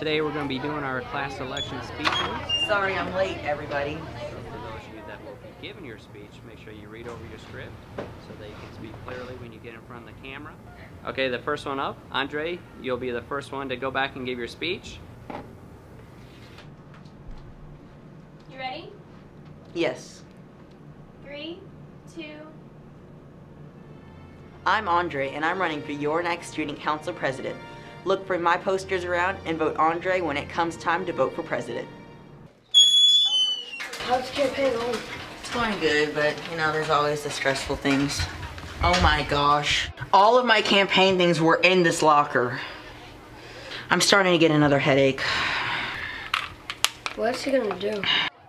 Today we're going to be doing our class selection speeches. Sorry I'm late, everybody. So for those of you that will be giving your speech, make sure you read over your script so that you can speak clearly when you get in front of the camera. Okay, the first one up, Andre, you'll be the first one to go back and give your speech. You ready? Yes. Three, two. I'm Andre, and I'm running for your next student council president. Look for my posters around and vote Andre when it comes time to vote for president. How's the campaign going? It's going good, but you know, there's always the stressful things. Oh my gosh. All of my campaign things were in this locker. I'm starting to get another headache. What's he gonna do?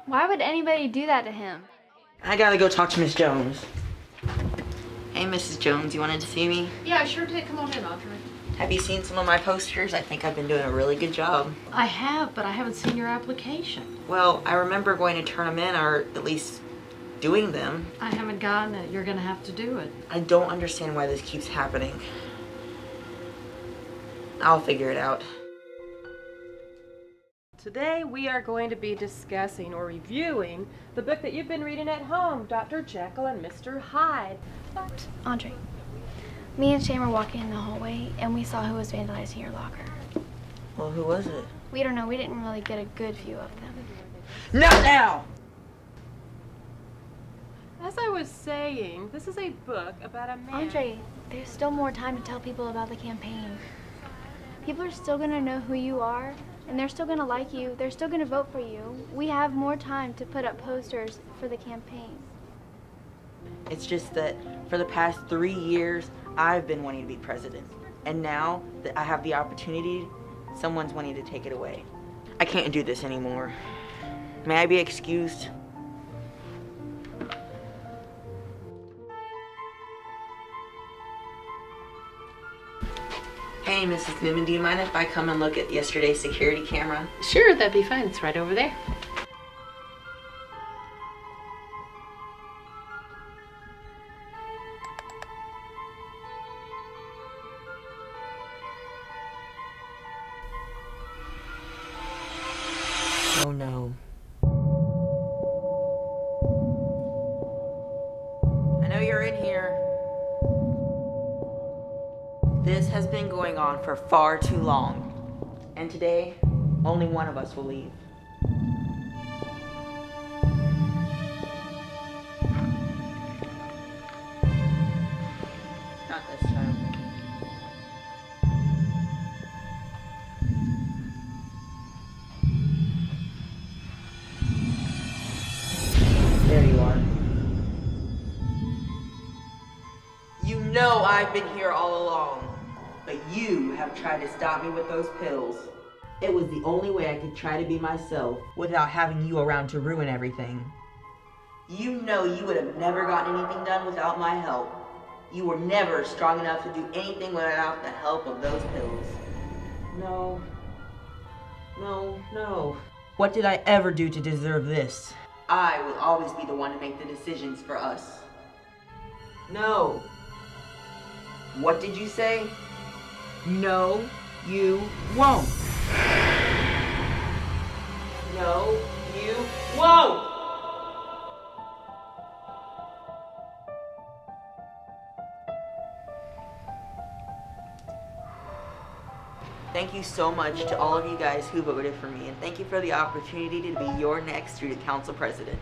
Why would anybody do that to him? I gotta go talk to Miss Jones. Hey, Mrs. Jones, you wanted to see me? Yeah, I sure did. Come on in, Audrey. Have you seen some of my posters? I think I've been doing a really good job. I have, but I haven't seen your application. Well, I remember going to turn them in, or at least doing them. I haven't gotten it. You're gonna have to do it. I don't understand why this keeps happening. I'll figure it out. Today we are going to be discussing or reviewing the book that you've been reading at home, Dr. Jekyll and Mr. Hyde. Andre, me and Shane were walking in the hallway and we saw who was vandalizing your locker. Well, who was it? We don't know. We didn't really get a good view of them. Not now! As I was saying, this is a book about a man. Andre, there's still more time to tell people about the campaign. People are still going to know who you are, and they're still going to like you. They're still going to vote for you. We have more time to put up posters for the campaign. It's just that for the past three years, I've been wanting to be president. And now that I have the opportunity, someone's wanting to take it away. I can't do this anymore. May I be excused? Hey, Mrs. Newman, do you mind if I come and look at yesterday's security camera? Sure, that'd be fine. It's right over there. This has been going on for far too long. And today, only one of us will leave. Not this time. There you are. You know I've been here all along, but you have tried to stop me with those pills. It was the only way I could try to be myself without having you around to ruin everything. You know you would have never gotten anything done without my help. You were never strong enough to do anything without the help of those pills. No. No, no. What did I ever do to deserve this? I will always be the one to make the decisions for us. No. What did you say? No, you won't. No, you won't. Thank you so much to all of you guys who voted for me, and thank you for the opportunity to be your next student council president.